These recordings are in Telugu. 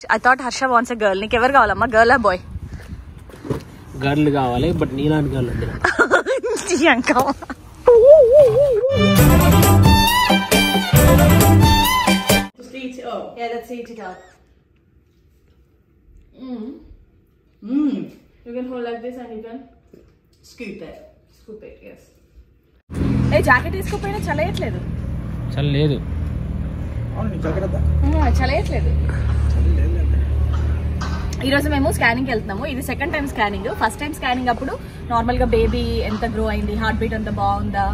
I thought Harsha wants a girl నీకు ఎవరు కావాలమ్మా గర్ల్ ఆ బాయ్ గర్ల్ కావాలి బట్ నీలాంటి గర్ల్ వద్దు Yeah, that's eat it out. Mmm. You can hold like this and you can Scoop it. scoop it, yes. ఏ జాకెట్ తీసుకోపోయినా చలేయట్లేదు చాలా లేదు ఈ ఈరోజు మేము స్కానింగ్ వెళ్తున్నాము. ఇది second time scanning first time scanning అప్పుడు నార్మల్గా బేబీ ఎంత గ్రో అయింది హార్ట్ బీట్ ఎంత బాగుందా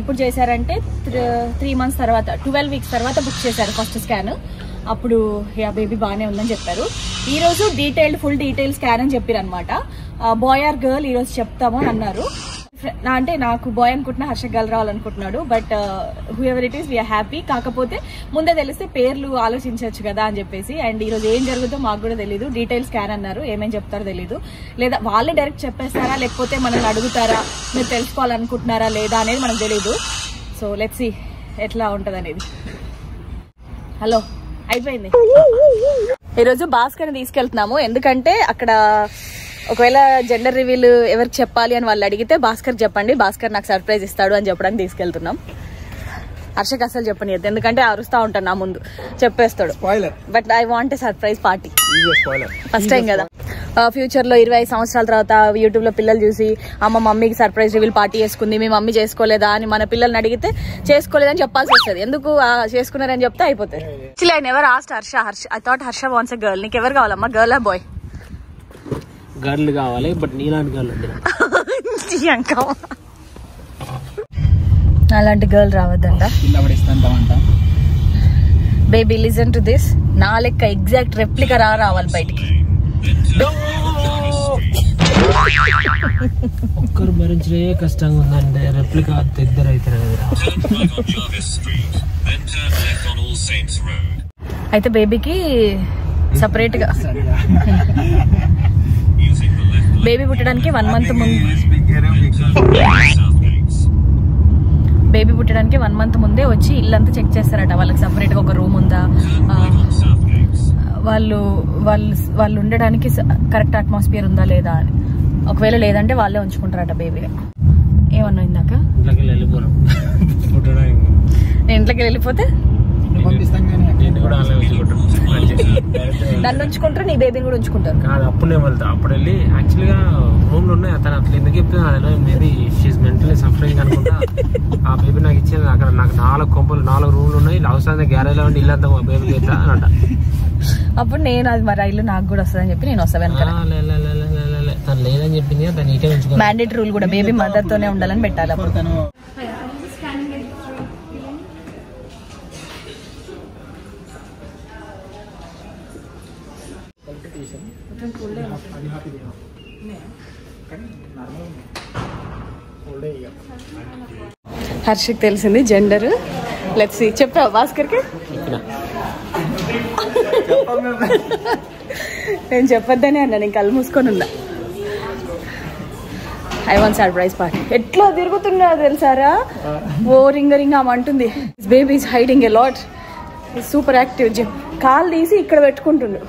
ఎప్పుడు చేశారంటే త్రీ మంత్స్ తర్వాత ట్వెల్వ్ వీక్స్ తర్వాత బుక్ చేశారు ఫస్ట్ స్కాన్ అప్పుడు యా బేబీ బాగానే ఉందని చెప్పారు. ఈ రోజు డీటెయిల్డ్ ఫుల్ డీటెయిల్ స్కాన్ అని చెప్పారు అనమాట బాయ్ ఆర్ గర్ల్ ఈరోజు చెప్తాము అని అన్నారు. నా అంటే నాకు బాయ్ అనుకుంటున్నా Harsha girl రావాలనుకుంటున్నాడు. But whoever it is we are happy కాకపోతే ముందే తెలిస్తే పేర్లు ఆలోచించవచ్చు కదా అని చెప్పేసి. అండ్ ఈరోజు ఏం జరుగుతుందో మాకు కూడా తెలియదు డీటెయిల్ స్కాన్ అన్నారు. ఏమేం చెప్తారో తెలియదు లేదా వాళ్ళే డైరెక్ట్ చెప్పేస్తారా? లేకపోతే మనల్ని అడుగుతారా? మీరు తెలుసుకోవాలనుకుంటున్నారా లేదా అనేది మనకు తెలియదు సో లెట్స్ సీ ఎట్లా ఉంటుంది అనేది. హలో అయిపోయింది. ఈరోజు భాస్కర్ని తీసుకెళ్తున్నాము. ఎందుకంటే అక్కడ ఒకవేళ జెండర్ రివీల్ ఎవరికి చెప్పాలి అని వాళ్ళు అడిగితే భాస్కర్ చెప్పండి భాస్కర్ నాకు సర్ప్రైజ్ ఇస్తాడు అని చెప్పడానికి తీసుకెళ్తున్నాం. హర్షకు అసలు చెప్పనియద్దు ఎందుకంటే అరుస్తా ఉంటాను నా ముందు. చెప్పేస్తాడు. Spoiler but I want a surprise party first time కదా. ఫ్యూచర్లో ఇరవై ఐదు సంవత్సరాల తర్వాత యూట్యూబ్లో పిల్లలు చూసి అమ్మ మమ్మీకి సర్ప్రైజ్ రివీల్ పార్టీ చేసుకుంది మీ మమ్మీ చేసుకోలేదా? అని మన పిల్లల్ని అడిగితే చేసుకోలేదని చెప్పాల్సి వస్తుంది. ఎందుకు ఆ, చేసుకున్నారని చెప్తే అయిపోతుంది. Actually I never asked Harsha Harsha I thought Harsha wants a girl నీకు ఎవరు కావాలమ్మా? గర్ల్ ఆ బాయ్ గర్ల్ కావాలి బట్ నీలాంటి గర్ల్ అలాంటి గర్ల్ రావద్దంట. బేబీ లిజన్ టు దిస్ నా లెక్క ఎగ్జాక్ట్ రెప్లికా రా రావాలి బయటికి. ఒక్కరు భరించడే కష్టంగా ఉందంటే రెప్లికా ఇద్దరు అవుతారు. అయితే బేబీకి సపరేట్ బేబీ పుట్టడానికి వన్ మంత్ ముందు. బేబీ పుట్టడానికి వన్ మంత్ ముందే వచ్చి ఇల్లంతా చెక్ చేస్తారట. వాళ్ళకి సపరేట్గా ఒక రూమ్ ఉందా. వాళ్ళు వాళ్ళు వాళ్ళు ఉండడానికి కరెక్ట్ అట్మాస్ఫియర్ ఉందా లేదా అని. ఒకవేళ లేదంటే వాళ్ళే ఉంచుకుంటారట బేబీని ఏమన్నా ఇందాక? ఇంట్లోకి వెళ్ళిపోతే కూడా ఉంచుకుంటాం నన్ను ఉంచుకుంటారు? నీ బేబీని కూడా ఉంచుకుంటారు? కాదు అప్పుడు నేను వెళ్తా. అప్పుడు వెళ్ళి యాక్చువల్గా రూమ్లు ఉన్నాయి. అతను అట్లా ఎందుకు చెప్తున్నా మేబీ షీఈ్ మెంటలీ సఫరింగ్ అనుకుంటా. ఆ బేబీ నాకు ఇచ్చింది అక్కడ నాకు నాలుగు కొంపలు నాలుగు రూమ్లు ఉన్నాయి. అవసరం గ్యారేజ్లో ఉండి ఇల్లంతా బేబీ చేస్తా అని అంట. అప్పుడు నేను అది మరి ఇల్లు నాకు కూడా వస్తుందని చెప్పి నేను వస్తా వెనకాల. ఆ, లే, లే, లే, లే, లే, లే, లే. తను లేదని చెప్పింది తను ఇటే ఉంచుకో మ్యాండేట్ రూల్ కూడా. బేబీ మదర్ తోనే ఉండాలని పెట్టాలి అప్పుడు. హర్షకి తెలిసింది జెండర్ లెట్స్ చెప్పావు భాస్కర్కి? నేను చెప్పొద్దని అన్నా నేను కళ్ళు మూసుకొని ఉన్నా. ఐ వాంట్ సర్ప్రైజ్ పార్టీ ఎట్లా తిరుగుతున్నా తెలుసారా? ఓ రింగ రింగ్ ఆమె అంటుంది. Babies hiding a lot super active gym. Call తీసి ఇక్కడ పెట్టుకుంటుండు.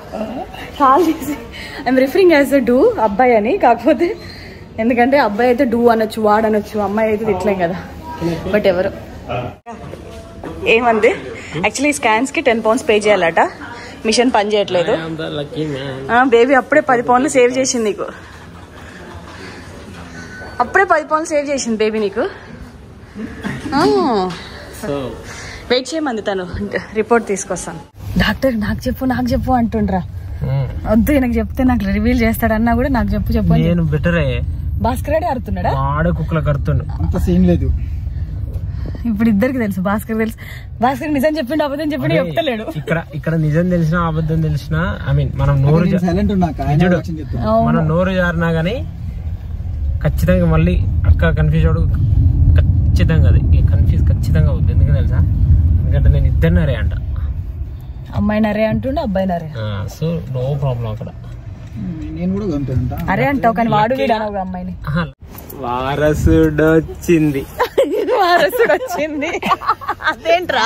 కాల్ తీసి. I'm referring as a do అబ్బాయి అని. కాకపోతే ఎందుకంటే అబ్బాయి అయితే డూ అనొచ్చు వాడనొచ్చు అమ్మాయి అయితే తిట్టలేం కదా. బట్ ఎవరు? ఏమంది? యాక్చువల్లీ స్కాన్స్కి టెన్ పౌండ్స్ పే చేయాలట. మిషన్ పని చేయట్లేదు. బేబీ అప్పుడే పది పౌన్లు సేవ్ చేసింది నీకు. అప్పుడే పది పౌన్లు సేవ్ చేసింది బేబీ నీకు. సో వెయిట్ చేయమంది తను. రిపోర్ట్ తీసుకొస్తాను. డాక్టర్ నాకు చెప్పు నాకు చెప్పు అంటుండ్రా. వద్దు నాకు చెప్తే నాకు రివీల్ చేస్తాడన్నా కూడా నాకు చెప్పు చెప్పు నేను బెటరే భాస్కర్ రెడ్డి ఆడుతున్నాడా? వాడే కుక్కల కడుతుండు. అంత సీన్ లేదు. ఇప్పుడు ఇద్దరికి తెలుసు భాస్కర్ తెలుసు. భాస్కర్ నిజం చెప్పిండు అబద్ధం చెప్పిండు చెప్తలేడు. ఇక్కడ ఇక్కడ నిజం తెలిసినా అబద్ధం తెలిసినా ఐ మీన్ మనం నోరు మనం నోరు జారినా గానీ ఖచ్చితంగా మళ్ళీ అక్క కన్ఫ్యూజ్ అవడు ఖచ్చితంగా అది. ఖచ్చితంగా అవుతుంది ఎందుకు తెలుసా? ఎందుకంటే నేను ఇద్దరినరే అంట. అమ్మాయి నరే అంటుండే అబ్బాయి నరే. సో నో ప్రాబ్లం అక్కడ. నేను కూడా అంతే అంట. అరే అంటావు కానీ వాడు అమ్మాయిని. వారసుడు వచ్చింది వారసుడు వచ్చింది అదేంట్రా?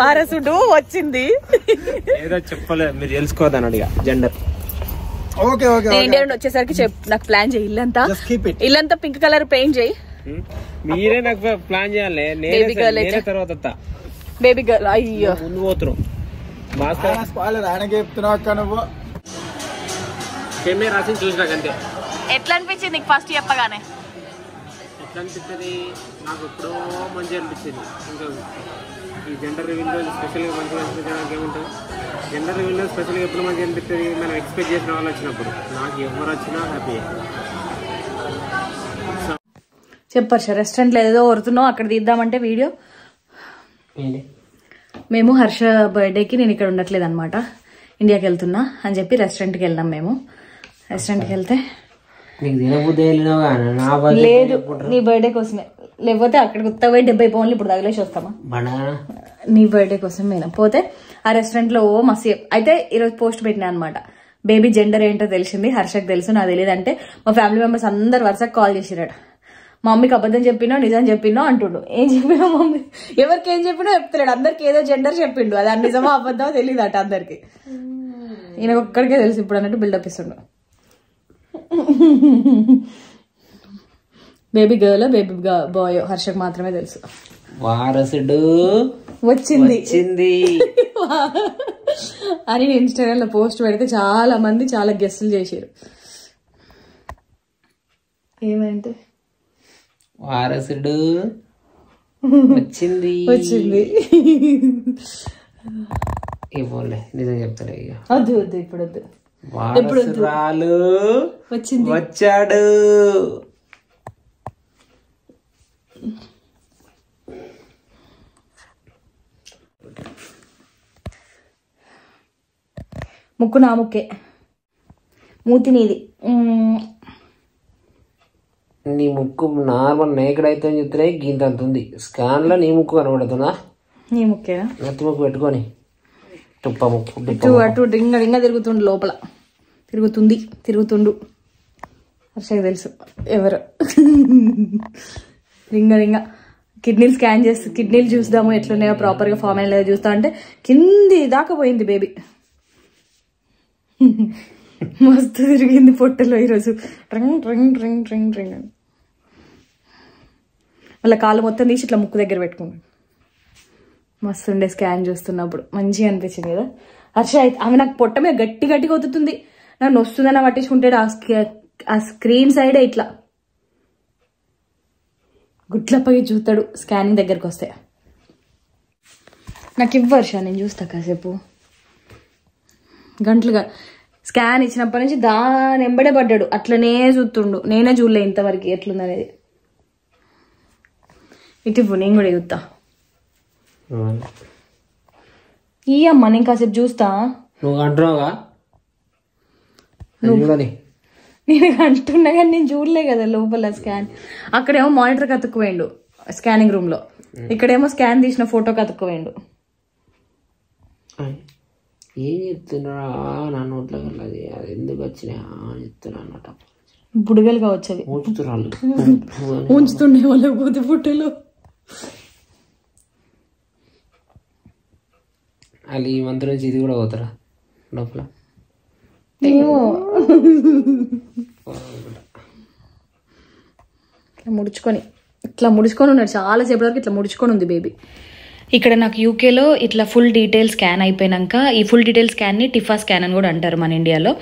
వారసుడు వచ్చింది. ఏదో చెప్పలేదు మీరు తెలుసుకోవద్దని అడిగా జెండర్ ఓకే ఓకే ఇండియా నుండి వచ్చేసరికి చెప్ నాకు ప్లాన్ చేయి ఇల్లంతా. జస్ట్ కీప్ ఇట్ ఇల్లంతా పింక్ కలర్ పెయింట్ చేయి. మీరే నాకు ప్లాన్ చేయాలి. నేనే. తర్వాత. బేబీ గర్ల్ అయ్యో. ముందు పోతున్నాం భాస్కర్ స్పాయిలర్ ఆయనకి చెప్తున్నావు అక్క నువ్వు. కెమెరా రాసి చూసినాక అంతే ఎట్లా అనిపించింది నీకు ఫస్ట్ చెప్పగానే? ఎట్లా అనిపిస్తుంది నాకు ఎప్పుడో మంచిగా అనిపించింది ఇంకా ఈ జెండర్ రివ్యూలో స్పెషల్గా మంచిగా అనిపించడానికి ఏముంటుంది? జెండర్ రివ్యూలో స్పెషల్గా ఎప్పుడు మంచిగా అనిపిస్తుంది మనం ఎక్స్పెక్ట్ చేసిన వాళ్ళు వచ్చినప్పుడు. నాకు ఎవరు వచ్చినా హ్యాపీ చెప్పరు సార్. రెస్టారెంట్లో ఏదో వరుతున్నావు అక్కడ తీద్దామంటే వీడియో. మేము హర్ష బర్త్డేకి నేను ఇక్కడ ఉండట్లేదు అనమాట ఇండియాకి వెళ్తున్నా అని చెప్పి రెస్టారెంట్కి వెళ్ళాం మేము. రెస్టారెంట్కి వెళ్తే లేదు నీ బర్త్డే కోసమే. లేకపోతే అక్కడికి కొత్త పోయి డెబ్బై పౌన్లు ఇప్పుడు తగిలేసి వస్తామా? నీ బర్త్డే కోసం మేము పోతే ఆ రెస్టారెంట్లో ఓ మస్తు అయితే ఈరోజు పోస్ట్ పెట్టినా అనమాట బేబీ జెండర్ ఏంటో తెలిసింది హర్షకు తెలుసు నాకు తెలియదు అంటే మా ఫ్యామిలీ మెంబర్స్ అందరు వరుసకు కాల్ చేసిరాడు మా మమ్మీకి అబద్ధం చెప్పినో నిజం చెప్పినో అంటుండు. ఏం చెప్పినా మమ్మీ? ఎవరికి ఏం చెప్పినో చెప్తున్నాడు అందరికి ఏదో జెండర్ చెప్పిండు. అది నిజమో అబద్ధమో తెలియదు అట అందరికి. ఈయన ఒక్కడికే తెలుసు ఇప్పుడు అన్నట్టు బిల్డప్ ఇస్తుండు. బేబీ గర్ల్ బేబీ బాయ్ హర్షకు మాత్రమే తెలుసు. వారసుడు వచ్చింది. వచ్చింది. అని నేను ఇన్స్టాగ్రామ్లో పోస్ట్ పెడితే చాలా మంది చాలా గెస్టులు చేశారు ఏమంటే వారసుడు వచ్చింది. వచ్చింది. ఇవ్వలే నిజం చెప్తాడు ఇక వద్దు వద్దు ఇప్పుడు వద్దు. వారసురాలు వచ్చింది. వచ్చాడు. ముక్కు నా ముక్కే. మూతి నీది. నీ ముక్కు నార్మల్ నేకడ్ అయితే చెప్తే గీంత అంత ఉంది స్కాన్లో నీ ముక్కు కనబడుతుందా? నీ ముక్కేనా నెత్తి ముక్కు పెట్టుకొని. టుప్ప ముక్కు ఇటు అటు రింగ రింగ తిరుగుతుండు లోపల. తిరుగుతుంది తిరుగుతుండు. హర్షకి తెలుసు ఎవరు? రింగ రింగ కిడ్నీలు స్కాన్ చేసి కిడ్నీలు చూద్దాము ఎట్లున్నాయో ప్రాపర్గా ఫామ్ అయ్యలేదో చూస్తా అంటే కింది దాకా పోయింది బేబీ. మస్తు తిరిగింది పొట్టలో ఈరోజు. Ring ring ring ring ring అని. మళ్ళీ కాళ్ళు మొత్తం తీసి ఇట్లా ముక్కు దగ్గర పెట్టుకున్నాను మస్తు ఉండే స్కాన్ చూస్తున్నప్పుడు. మంచిగా అనిపించింది కదా. హర్ష అయితే ఆమె నాకు పొట్ట మీద గట్టి గట్టిగా ఒత్తుతుంది. నన్ను వస్తుందని పట్టించుకుంటాడు ఆ ఆ స్క్రీన్ సైడే ఇట్లా. గుడ్లపై చూస్తాడు స్కానింగ్ దగ్గరికి వస్తే. నాకు ఇవ్వు హర్ష నేను చూస్తా కాసేపు. గంటలుగా స్కాన్ ఇచ్చినప్పటి నుంచి దాని ఎంబడే పడ్డాడు. అట్లనే చూస్తుండు. నేనే చూడలే ఇంతవరకు ఎట్లుందనేది. ఇటు నేను కూడా చూస్తా ఈ అమ్మ నేను కాసేపు చూస్తా. నువ్వు అంటున్నావుగా? నేను అంటున్నా కానీ నేను చూడలే కదా లోపల స్కాన్. అక్కడేమో మానిటర్ కతుక్కుపోయిండు స్కానింగ్ రూమ్లో ఇక్కడేమో స్కాన్ తీసిన ఫోటో కతుక్కుపోయిండు. ఏం చెప్తున్నా నా నోట్లో అది అది ఎందుకు వచ్చినా అని చెప్తున్నా అన్నట బుడగలు కావచ్చు అవి ఊచుతురాళ్ళు ఉంచుతుండే లేకపోతే ఫోటోలు వాళ్ళు ఈ మంత్ నుంచి ఇది కూడా పోతారా? లోపల? ఇట్లా ముడుచుకొని ఇట్లా ముడుచుకొని ఉన్నాడు. చాలా సేపటి వరకు ఇట్లా ముడుచుకొని ఉంది బేబీ. ఇక్కడ నాకు యూకేలో ఇట్లా ఫుల్ డీటెయిల్ స్కాన్ అయిపోయినాక ఈ ఫుల్ డీటెయిల్ స్కాన్ని టిఫా స్కాన్ అని కూడా అంటారు మన ఇండియాలో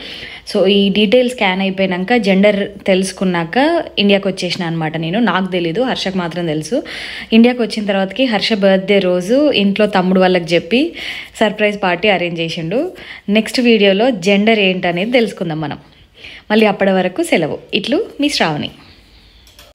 సో ఈ డీటెయిల్ స్కాన్ అయిపోయినాక జెండర్ తెలుసుకున్నాక ఇండియాకి వచ్చేసిన అనమాట నేను. నాకు తెలీదు హర్షకు మాత్రం తెలుసు. ఇండియాకి వచ్చిన తర్వాతకి హర్ష బర్త్డే రోజు ఇంట్లో తమ్ముడు వాళ్ళకి చెప్పి సర్ప్రైజ్ పార్టీ అరేంజ్ చేసిండు. నెక్స్ట్ వీడియోలో జెండర్ ఏంటనేది తెలుసుకుందాం మనం. మళ్ళీ అప్పటి వరకు సెలవు. ఇట్లు మీ శ్రావణి.